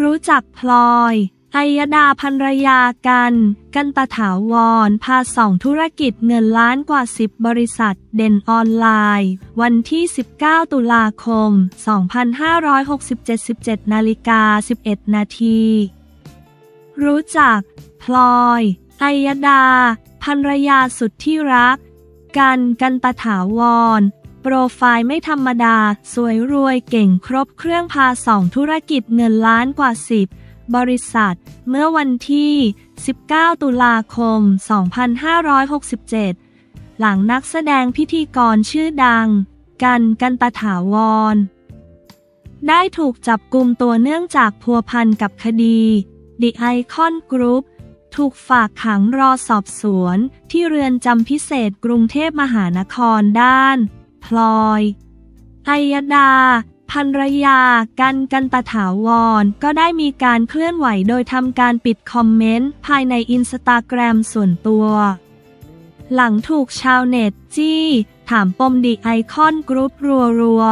รู้จักพลอยไอยดาภรรยากัน กันตถาวร พาสองธุรกิจเงินล้านกว่า 10 บริษัท เด่นออนไลน์ วันที่ 19 ตุลาคม 2567 17นาฬิกา 11 นาที รู้จัก พลอยไอยดาภรรยาสุดที่รัก กันกันตถาวร โปรไฟล์ไม่ธรรมดา สวยรวยเก่งครบเครื่องพาสองธุรกิจเงินล้านกว่า 10 บริษัท เมื่อวันที่ 19 ตุลาคม 2567 หลังนักแสดงพิธีกรชื่อดัง กันกันตถาวร ได้ถูกจับกลุ่มตัวเนื่องจากพัวพันกับคดี The Icon Group ถูกฝากขังรอสอบสวนที่เรือนจำพิเศษกรุงเทพมหานครด้าน พลอย อัยดาภรรยากันต์ กันตถาวร ก็ได้มีการเคลื่อนไหวโดยทำการปิด comment ภายในอินสตาแกรมส่วนตัว หลังถูกชาวเน็ตจี้ ถามปม The iCon Group รัว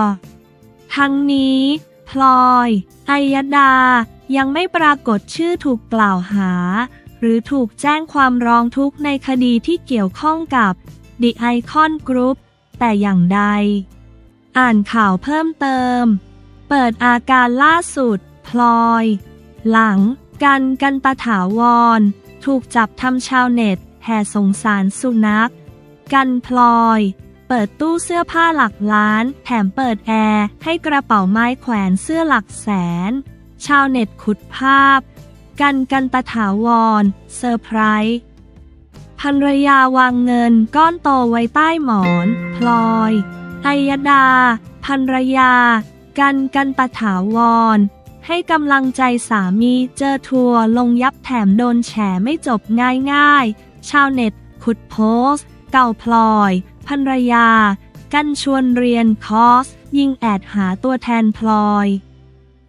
ๆ ทั้งนี้ พลอย อัยดา ยังไม่ปรากฏชื่อถูกกล่าวหา หรือถูกแจ้งความร้องทุกข์ในคดีที่เกี่ยวข้องกับดีไอคอนกรุ๊ป แต่อย่างใด อ่านข่าวเพิ่มเติม เปิดอาการล่าสุด พลอย หลัง กันต์ กันตถาวร ถูกจับทำชาวเน็ต แห่สงสารสุนัข กันต์ พลอย เปิดตู้เสื้อผ้าหลักล้าน แถมเปิดแอร์ ให้กระเป๋าไม้แขวนเสื้อหลักแสน ชาวเน็ตขุดภาพ กันต์ กันตถาวรเซอร์ไพรส์ ภรรยาวางเงินก้อนโตไว้ใต้หมอน พลอยไอยดา ภรรยา กันต์ กันตถาวร ให้กำลังใจสามีเจอทัวร์ลงยับแถมโดนแฉไม่จบง่ายๆ ชาวเน็ต ขุดโพสต์ เก่าพลอย ภรรยา กันต์ชวนเรียนคอร์ส ยิง ad หาตัวแทนพลอย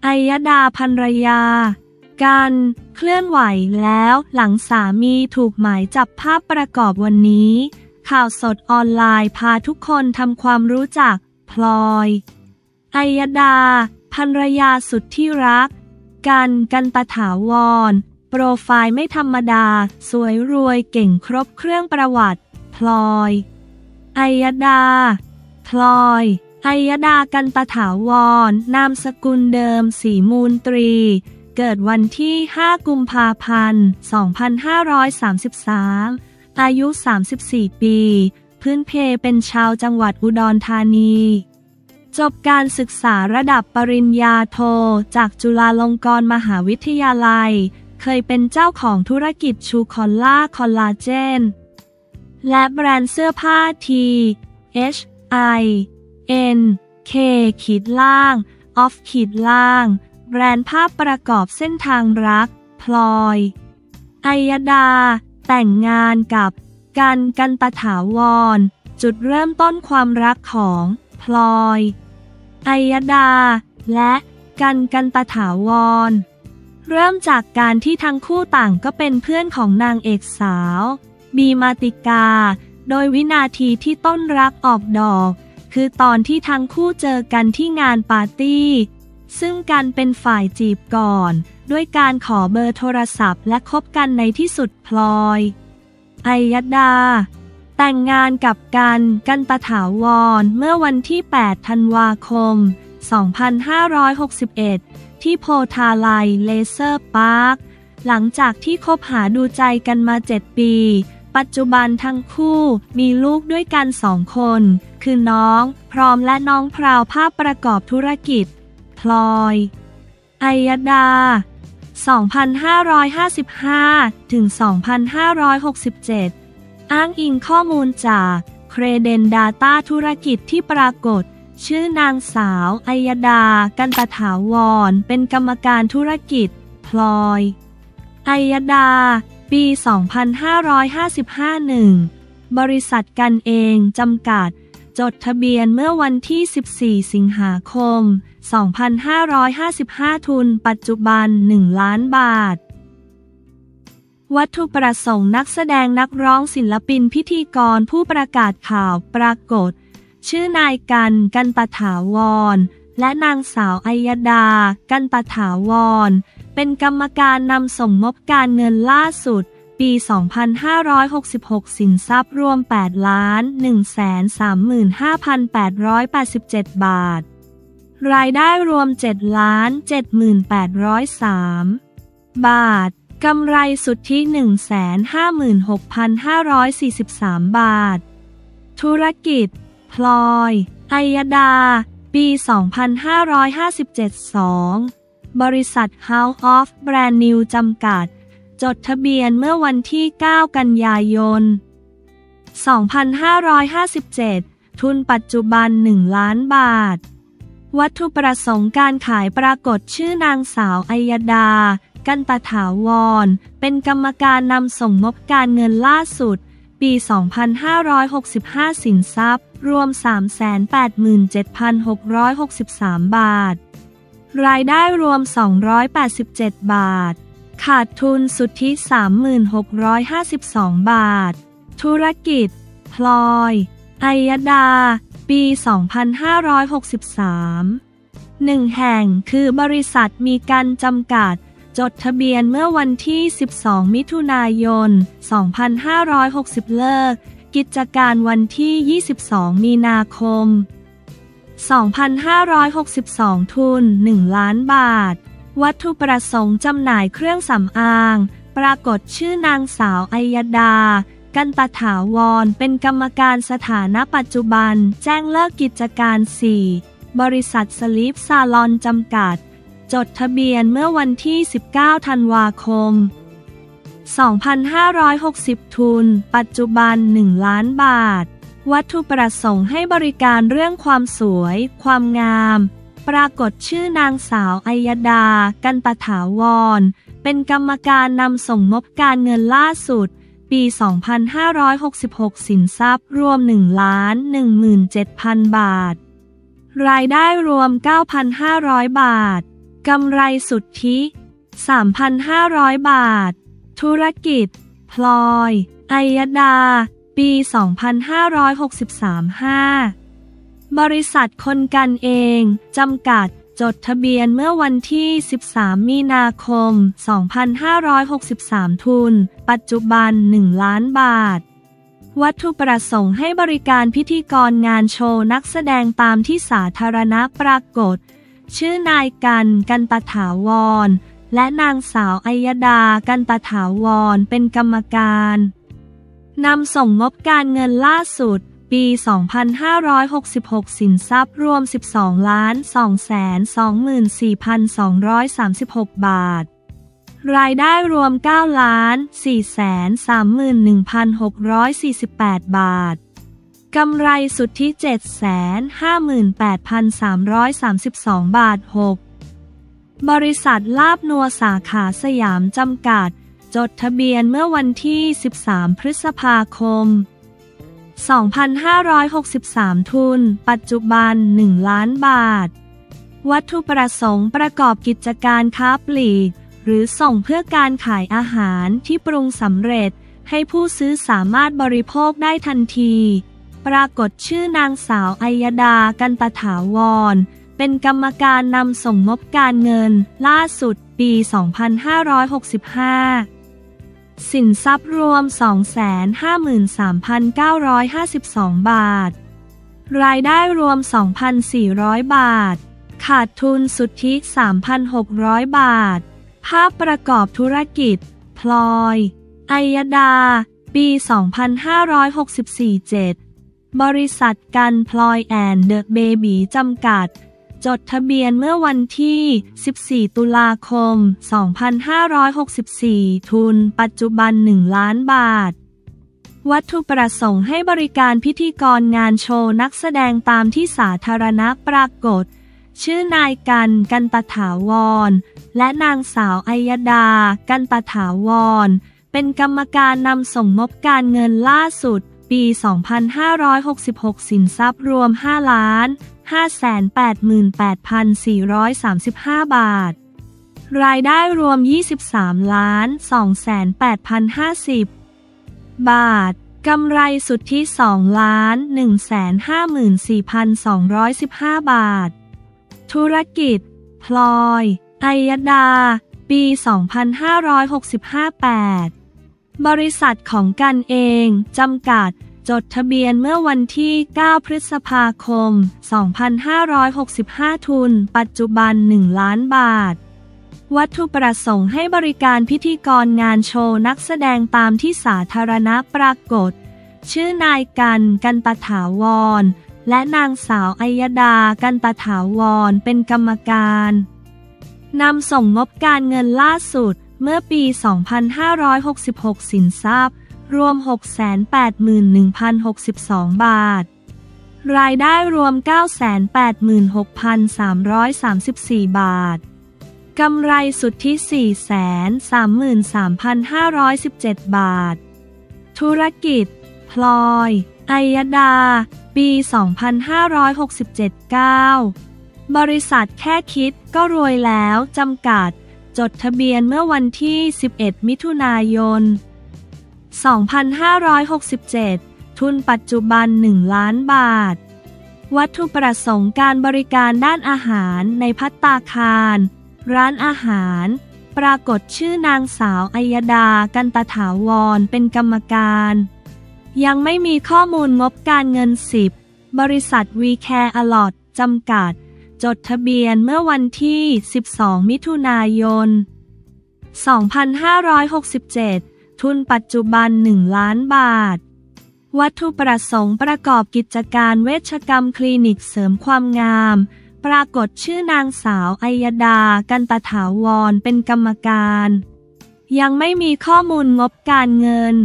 ไอยดาภรรยา กันเคลื่อนไหวแล้วหลังสามีถูกหมายจับภาพประกอบวันนี้ ข่าวสดออนไลน์พาทุกคนทำความรู้จัก พลอยไอยดาภรรยาสุดที่รัก กันกันตถาวร โปรไฟล์ไม่ธรรมดา สวยรวยเก่งครบเครื่องประวัติ พลอยไอยดา พลอยไอยดากันตถาวร นามสกุลเดิมสีมูลตรี เกิดวันที่ 5 กุมภาพันธ์ 2533 อายุ 34 ปี พื้นเพเป็นชาวจังหวัดอุดรธานี จบการศึกษาระดับปริญญาโท จากจุฬาลงกรณ์มหาวิทยาลัย เคยเป็นเจ้าของธุรกิจชูคอลล่าคอลลาเจน และแบรนด์เสื้อผ้าที H I N K ขีดล่าง Off ขีดล่าง แบรนด์ภาพประกอบเส้นทางรัก พลอยไอยดา แต่งงานกับ กันกันตถาวร จุดเริ่มต้นความรักของ พลอยไอยดา และกันกันตถาวร เริ่มจากการที่ทั้งคู่ต่างก็เป็นเพื่อนของนางเอกสาว บีมาติกา โดยวินาทีที่ต้นรักออกดอก คือตอนที่ทั้งคู่เจอกันที่งานปาร์ตี้ ซึ่งกันเป็นฝ่ายจีบก่อน ด้วยการขอเบอร์โทรศัพท์และคบกันในที่สุดพลอยไอยดา แต่งงานกับกันกันตถาวรเมื่อวันที่ 8 ธันวาคม 2561 ที่โพธาลัย เลเชอร์พาร์ค หลังจากที่คบหาดูใจกันมา 7 ปี ปัจจุบันทั้งคู่มีลูกด้วยกันสองคน คือน้องพร้อมและน้องพราวภาพประกอบธุรกิจ พลอยไอยดา 2555 ถึง 2567 อ้างอิงข้อมูลจาก Creden Data ธุรกิจที่ปรากฏ ชื่อนางสาวไอยดา กันตถาวร เป็นกรรมการธุรกิจ พลอยไอยดา ปี 2555หนึ่งบริษัทกันเอง จำกัด จดทะเบียนเมื่อวันที่ 14 สิงหาคม 2,555 ทุนปัจจุบัน 1 ล้านบาท วัตถุประสงค์นักแสดงนักร้องศิลปินพิธีกรผู้ประกาศข่าวปรากฏ ชื่อนายกันกันตถาวร และนางสาวอัยดา กันตถาวร เป็นกรรมการนำส่งงบการเงินล่าสุด ปี 2566 สินทรัพย์รวม 8 ล้าน 135,887 บาท รายได้รวม 7 ล้าน 7803 บาท กำไรสุทธิ 156,543 บาท ธุรกิจ พลอยไอยดา ปี 2557 2 บริษัท House of Brand New จำกัด จดทะเบียนเมื่อวันที่ 9 กันยายน 2557 ทุนปัจจุบัน 1 ล้านบาท วัตถุประสงค์การขายปรากฏชื่อนางสาวอัยดา กันตถาวร เป็นกรรมการนำส่งงบการเงินล่าสุด ปี 2565 สินทรัพย์ รวม 387,663 บาท รายได้รวม 287 บาท ขาดทุนสุทธิ 3652 บาท ธุรกิจ พลอยไอยดา ปี 2563หนึ่งแห่งคือบริษัทมีการจำกัด จดทะเบียนเมื่อวันที่ 12 มิถุนายน 2560 เลิก กิจการวันที่ 22 มีนาคม 2562 ทุน 1 ล้านบาท วัตถุประสงค์จำหน่ายเครื่องสำอาง ปรากฏชื่อนางสาวอัยดา กันตถาวร เป็นกรรมการสถานะปัจจุบัน แจ้งเลิกกิจการ 4 บริษัทสลีปซาลอนจำกัด จดทะเบียนเมื่อวันที่ 19 ธันวาคม 2560 ทุน ปัจจุบัน 1 ล้านบาท วัตถุประสงค์ให้บริการเรื่องความสวย ความงาม ปรากฏชื่อนางสาวอัยดา กันตถาวร เป็นกรรมการนำส่งงบการเงินล่าสุด ปี 2566 สินทรัพย์รวม 1 ล้าน 17,000 บาท รายได้รวม 9,500 บาท กำไรสุทธิ 3,500 บาท ธุรกิจ พลอยไอยดา ปี 2563 5 บริษัทคนกันเอง จำกัด จดทะเบียนเมื่อวันที่ 13 มีนาคม 2563 ทุน ปัจจุบัน 1 ล้านบาท วัตถุประสงค์ให้บริการพิธีกรงานโชว์นักแสดงตามที่สาธารณะปรากฏ ชื่อนายกันกันตถาวร และนางสาวอัยดากันตถาวรเป็นกรรมการนำส่งงบการเงินล่าสุด ปี 2566 สินทรัพย์รวม 12 ล้าน 224,236 บาท รายได้รวม 9 ล้าน 431,648 บาท กำไรสุทธิ 758,332 บาท 6 บริษัทลาบนัวสาขาสยามจำกัด จดทะเบียนเมื่อวันที่ 13 พฤษภาคม 2563 ทุน ปัจจุบัน 1 ล้านบาท วัตถุประสงค์ประกอบกิจการค้าปลีก หรือส่งเพื่อการขายอาหารที่ปรุงสำเร็จ ให้ผู้ซื้อสามารถบริโภคได้ทันที ปรากฏชื่อนางสาวอัยดากันตถาวร เป็นกรรมการนำส่งงบการเงิน ล่าสุดปี 2565 สินทรัพย์รวม 253,952 บาท รายได้รวม 2,400 บาท ขาดทุนสุทธิ 3,600 บาท ภาพประกอบธุรกิจ พลอยไอยดา ปี 2564 7 บริษัทกันพลอยแอนเดอะเบบีจำกัด จดทะเบียนเมื่อวันที่ 14 ตุลาคม 2564 ทุนปัจจุบัน 1 ล้านบาท วัตถุประสงค์ให้บริการพิธีกรงานโชว์นักแสดงตามที่สาธารณะปรากฏ ชื่อนายกันกันตถาวร และนางสาวอัยดา กันตถาวร เป็นกรรมการนำส่งงบการเงินล่าสุด ปี 2566 สินทรัพย์รวม 5 ล้าน 588,435 บาท รายได้รวม 23 ล้าน 2,8,050 บาท กำไรสุทธิ 2 ล้าน 154,215 บาท ธุรกิจ พลอยไอยดา ปี 2565-8บริษัทของกันเอง จำกัด จดทะเบียนเมื่อวันที่ 9 พฤษภาคม 2565 ทุน ปัจจุบัน 1 ล้านบาท วัตถุประสงค์ให้บริการพิธีกรงานโชว์นักแสดงตามที่สาธารณะปรากฏ ชื่อนายกันกันตถาวร และนางสาวอัยดากันตถาวรเป็นกรรมการนำส่งงบการเงินล่าสุดเมื่อปี 2566 สินทรัพย์ รวม 681,062 บาท รายได้รวม 986,334 บาท กำไรสุทธิ 433,517 บาท ธุรกิจ พลอยอัยดา ปี 2567 9 บริษัทแค่คิดก็รวยแล้วจำกัด จดทะเบียนเมื่อวันที่ 11 มิถุนายน 2567 ทุนปัจจุบัน 1 ล้านบาท วัตถุประสงค์การบริการด้านอาหารในพัตตาคาร ร้านอาหาร ปรากฏชื่อนางสาวอัยดากันตถาวรเป็นกรรมการ ยังไม่มีข้อมูลงบการเงิน 10 บริษัทวีแคร์อลอดจำกัด จดทะเบียนเมื่อวันที่ 12 มิถุนายน 2567 ทุนปัจจุบัน 1 ล้านบาท วัตถุประสงค์ประกอบกิจการเวชกรรมคลินิกเสริมความงาม ปรากฏชื่อนางสาวอัยดา กันตถาวรเป็นกรรมการ ยังไม่มีข้อมูลงบการเงิน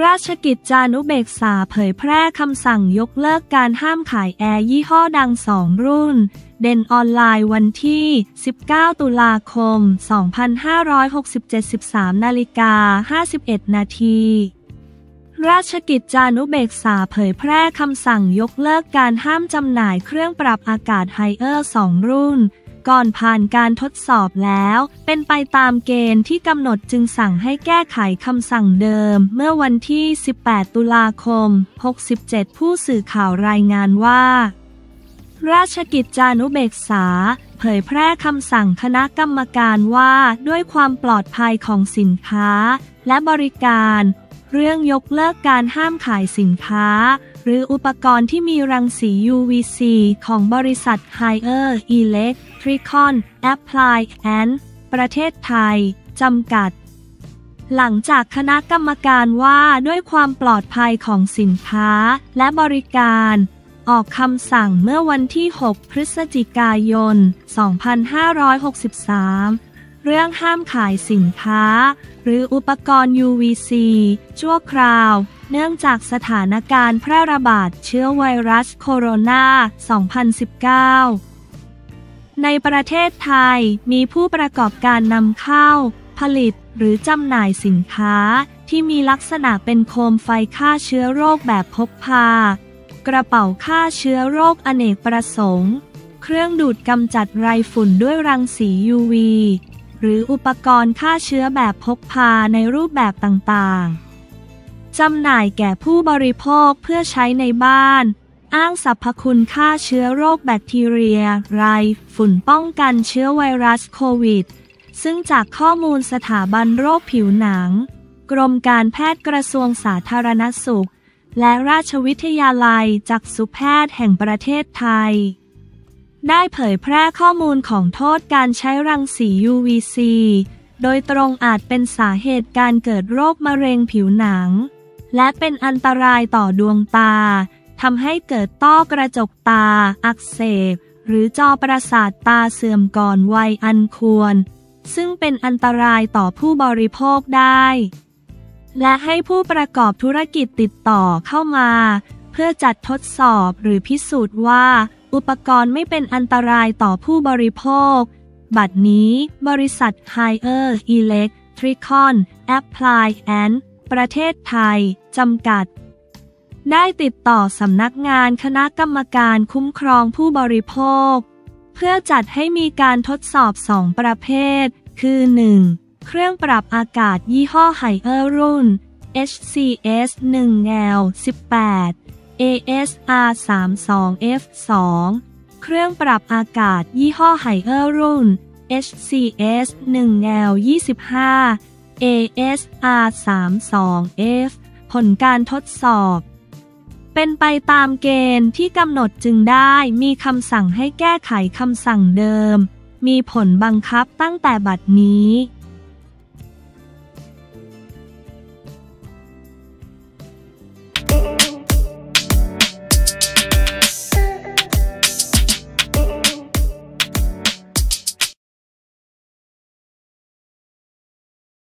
ราชกิจจานุเบกษาเผยแพร่คำสั่งยกเลิกการห้ามขายแอร์ยี่ห้อดังสองรุ่น เด่นออนไลน์วันที่ 19 ตุลาคม 2567 13นาฬิกา51 นาทีราชกิจจานุเบกษาเผยแพร่คำสั่งยกเลิกการห้ามจำหน่ายเครื่องปรับอากาศไฮเออร์สองรุ่น ก่อนผ่านการทดสอบแล้ว เป็นไปตามเกณฑ์ที่กำหนดจึงสั่งให้แก้ไขคำสั่งเดิม เมื่อวันที่ 18 ตุลาคม 67 ผู้สื่อข่าวรายงานว่า ราชกิจจานุเบกษา เผยแพร่คำสั่งคณะกรรมการว่าด้วยความปลอดภัยของสินค้า และบริการ เรื่องยกเลิกการห้ามขายสินค้า หรืออุปกรณ์ที่มีรังสี UVC ของบริษัท Higher Electricon Apply and ประเทศไทย จำกัด หลังจากคณะกรรมการว่าด้วยความปลอดภัยของสินค้าและบริการ ออกคำสั่งเมื่อวันที่ 6 พฤศจิกายน 2563เรื่องห้ามขายสินค้า หรืออุปกรณ์ UVC ชั่วคราว เนื่องจากสถานการณ์แพร่ระบาดเชื้อไวรัสโคโรนา 2019 ในประเทศไทยมีผู้ประกอบการนำเข้า ผลิตหรือจำหน่ายสินค้าที่มีลักษณะเป็นโคมไฟฆ่าเชื้อโรคแบบพกพา กระเป๋าฆ่าเชื้อโรคอเนกประสงค์ เครื่องดูดกำจัดไรฝุ่นด้วยรังสี UV หรืออุปกรณ์ฆ่าเชื้อแบบพกพาในรูปแบบต่างๆ จำหน่ายแก่ผู้บริโภคเพื่อใช้ในบ้าน อ้างสรรพคุณฆ่าเชื้อโรคแบคทีเรีย ไรฝุ่นป้องกันเชื้อไวรัสโควิด ซึ่งจากข้อมูลสถาบันโรคผิวหนัง กรมการแพทย์กระทรวงสาธารณสุข และราชวิทยาลัยจักษุแพทย์แห่งประเทศไทย ได้เผยแพร่ข้อมูลของโทษการใช้รังสี UVC โดยตรงอาจเป็นสาเหตุการเกิดโรคมะเร็งผิวหนัง และเป็นอันตรายต่อดวงตาทำให้เกิดต้อกระจกตา อักเสบ หรือจอประสาทตาเสื่อมก่อนวัยอันควร ซึ่งเป็นอันตรายต่อผู้บริโภคได้ และให้ผู้ประกอบธุรกิจติดต่อเข้ามา เพื่อจัดทดสอบหรือพิสูจน์ว่า อุปกรณ์ไม่เป็นอันตรายต่อผู้บริโภค บัดนี้ บริษัท Higher Electricon Apply and ป ประเทศไทย จำกัด ได้ติดต่อสำนักงานคณะกรรมการคุ้มครองผู้บริโภค เพื่อจัดให้มีการทดสอบสองประเภท คือ 1. เครื่องปรับอากาศยี่ห้อไฮเออร์รุ่น HCS 1 L 18 ASR 32 F 2เครื่องปรับอากาศยี่ห้อไฮเออร์รุ่น HCS 1 L 25 ASR 32 F ผลการทดสอบ เป็นไปตามเกณฑ์ที่กำหนดจึงได้มีคำสั่งให้แก้ไขคำสั่งเดิม มีผลบังคับตั้งแต่บัดนี้